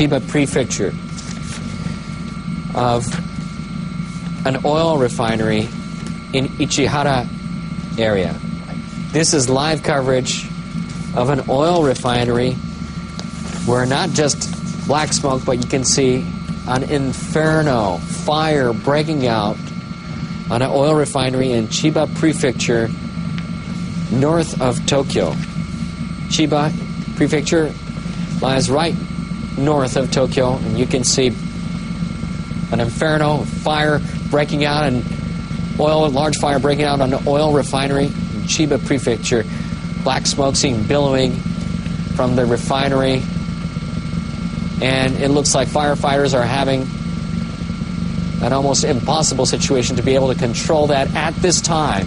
Chiba Prefecture of an oil refinery in Ichihara area. This is live coverage of an oil refinery where not just black smoke, but you can see an inferno, fire breaking out on an oil refinery in Chiba Prefecture, north of Tokyo. Chiba Prefecture lies right north of Tokyo, and you can see an inferno, fire breaking out, and oil, large fire breaking out on an oil refinery in Chiba Prefecture. Black smoke seen billowing from the refinery, and it looks like firefighters are having an almost impossible situation to be able to control that at this time.